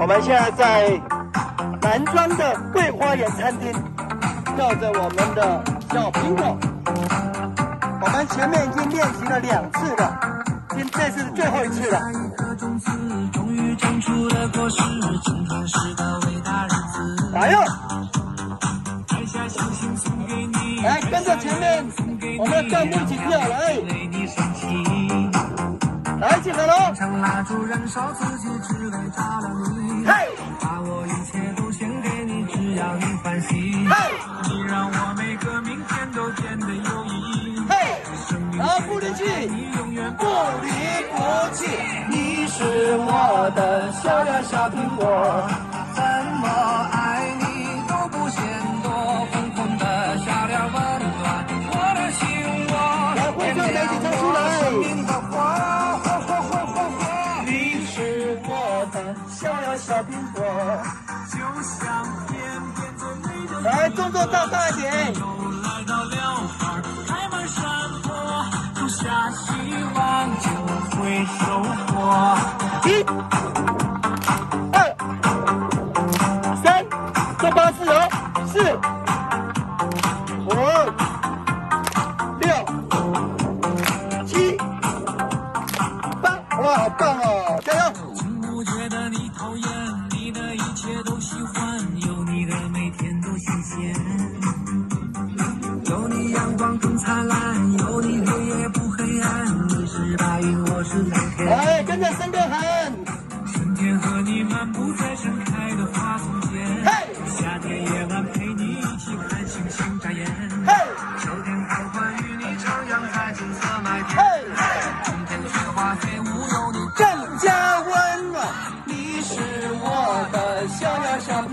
我们现在在南庄的桂花园餐厅，吊着我们的小苹果。我们前面已经练习了两次了，今这次是最后一次了。来哟！来跟着前面我们的干部一起跳，来起来喽！嘿！把我一切都献给你，只要你欢喜。嘿！你让我每个明天都变得有意义。嘿！啊，不离弃，你永远不离不弃。你是我的小呀小苹果，怎么爱我的小苹果，就像天边最美的来，动作大大一点。又来到了花开满山坡，种下希望就会收获。一、二、三，做八字哦，四、五、六、七、八，哇，好棒阳光更灿烂，有你黑夜不黑暗，你是白云，我是蓝天。哎，跟着森哥喊，春天和你漫步在盛开的花丛间，嘿，夏天夜晚陪你一起看星星眨眼，嘿，秋天与你徜徉在金色麦田，嘿，冬天雪花飞舞有你。更加温暖。你是我的小呀小苹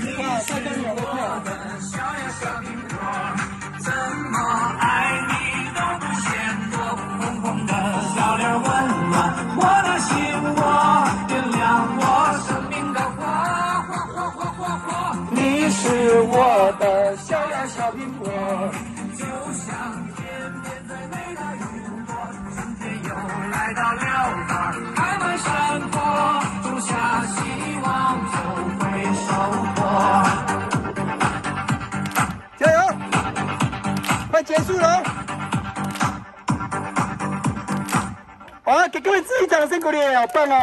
你是我的？小呀小苹果，怎么爱你都不嫌多，红红的小脸儿温暖我的心窝，点亮我生命的火火火火火火。你是我的小呀小苹果，哇。给各位自己掌声鼓励，好棒哦！